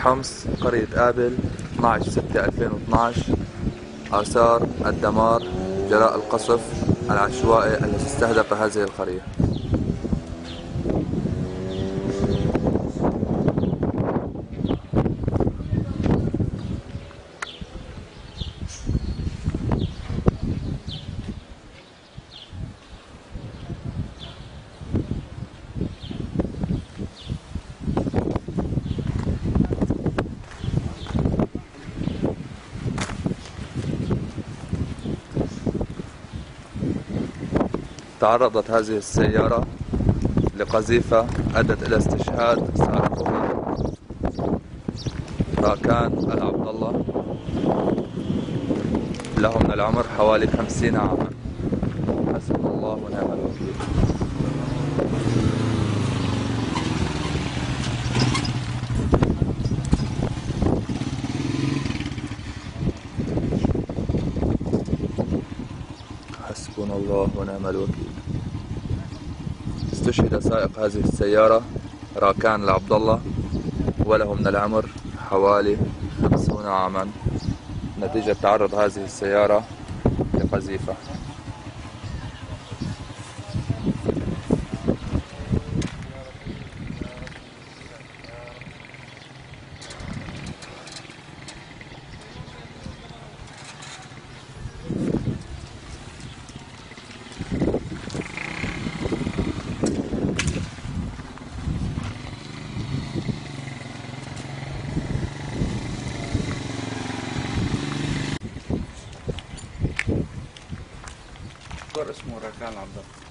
حمص قرية آبل 12 6 2012 آثار الدمار جراء القصف العشوائي الذي استهدف هذه القرية. تعرضت هذه السيارة لقذيفة أدت إلى استشهاد سائقها راكان العبد الله له من العمر حوالي خمسين عاما. حسبنا الله ونعم الوكيل. حسبنا الله ونعم الوكيل. استشهد سائق هذه السيارة راكان العبد الله وله من العمر حوالي خمسون عاما. نتيجة تعرض هذه السيارة لقذيفة. دكتور اسمه ركان عبد الله